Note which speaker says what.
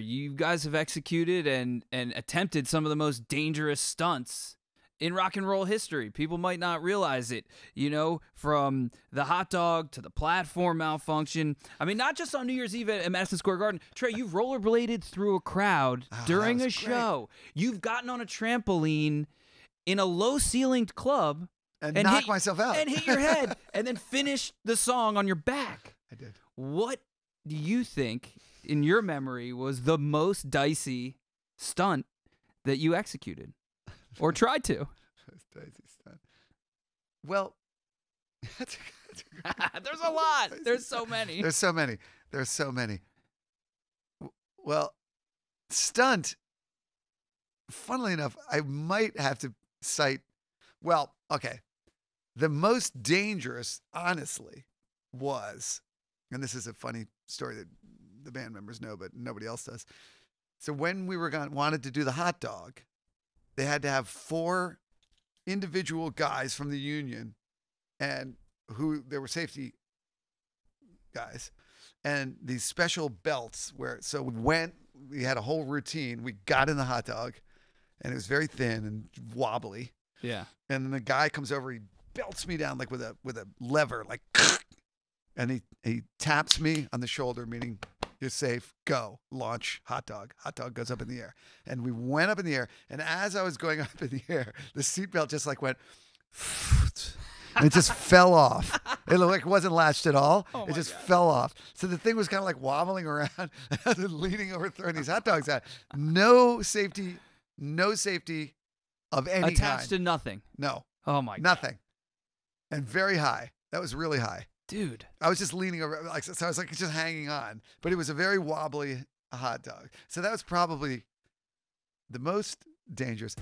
Speaker 1: You guys have executed and and attempted some of the most dangerous stunts in rock and roll history. People might not realize it, you know, from the hot dog to the platform malfunction. I mean, not just on New Year's Eve at Madison Square Garden. Trey, you've rollerbladed through a crowd
Speaker 2: Oh,
Speaker 1: during a
Speaker 2: great.
Speaker 1: show. You've gotten on a trampoline in a low ceilinged club
Speaker 2: And,
Speaker 1: and
Speaker 2: knock
Speaker 1: hit-
Speaker 2: myself out.
Speaker 1: and hit your head and then finish the song on your back.
Speaker 2: I did.
Speaker 1: What do you think, in your memory, was the most dicey stunt that you executed or tried to?
Speaker 2: Daisy stunt. Well, that's that's
Speaker 1: There's a lot. There's so many.
Speaker 2: There's so many. There's so many. Well, stunt. Funnily enough, I might have to cite. Well, okay. The most dangerous, honestly, was, and this is a funny story that the band members know, but nobody else does. So when we were going, wanted to do the hot dog, they had to have four individual guys from the union, and who there were safety guys and these special belts where so we went we had a whole routine we got in the hot dog and it was very thin and wobbly
Speaker 1: Yeah.
Speaker 2: and then the guy comes over he belts me down like with a with a lever like and he he taps me on the shoulder meaning you're safe go launch hot dog hot dog goes up in the air and we went up in the air and as i was going up in the air the seatbelt just like went and it just fell off. It looked like it wasn't latched at all.
Speaker 1: Oh
Speaker 2: it just
Speaker 1: God.
Speaker 2: fell off. So the thing was kind of like wobbling around, and leaning over, throwing these hot dogs out. No safety, no safety of any
Speaker 1: Attached
Speaker 2: kind.
Speaker 1: to nothing.
Speaker 2: no,
Speaker 1: Oh my God.
Speaker 2: nothing, and very high. That was really high.
Speaker 1: Dude.
Speaker 2: I was just leaning over, like so I was like just hanging on, but it was a very wobbly hot dog. So that was probably the most dangerous.